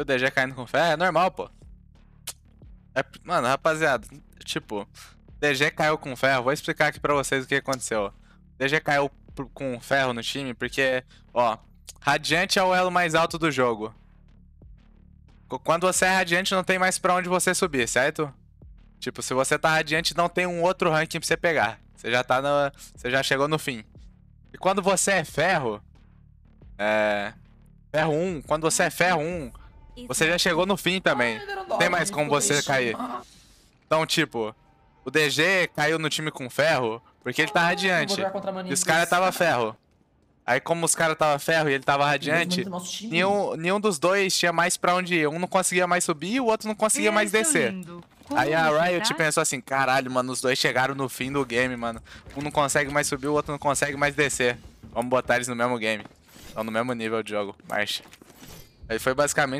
O DG caindo com ferro é normal, pô. É, mano, rapaziada, tipo, DG caiu com ferro. Vou explicar aqui pra vocês o que aconteceu. DG caiu com ferro no time porque, ó, Radiante é o elo mais alto do jogo. Quando você é Radiante, não tem mais pra onde você subir, certo? Tipo, se você tá Radiante, não tem um outro ranking pra você pegar. Você já tá no... Você já chegou no fim. E quando você é ferro... É... Ferro 1. Quando você é ferro 1, você já chegou no fim também. Não tem mais como você cair. Então, tipo... O DG caiu no time com ferro porque ele tá radiante. E os caras tava ferro. Aí como os caras tava ferro e ele tava radiante, nenhum, nenhum dos dois tinha mais pra onde ir. Um não conseguia mais subir e o outro não conseguia mais descer. Aí a Riot pensou assim, caralho, mano, os dois chegaram no fim do game, mano. Um não consegue mais subir, o outro não consegue mais descer. Vamos botar eles no mesmo game. Estão no mesmo nível de jogo. Marcha. Aí foi basicamente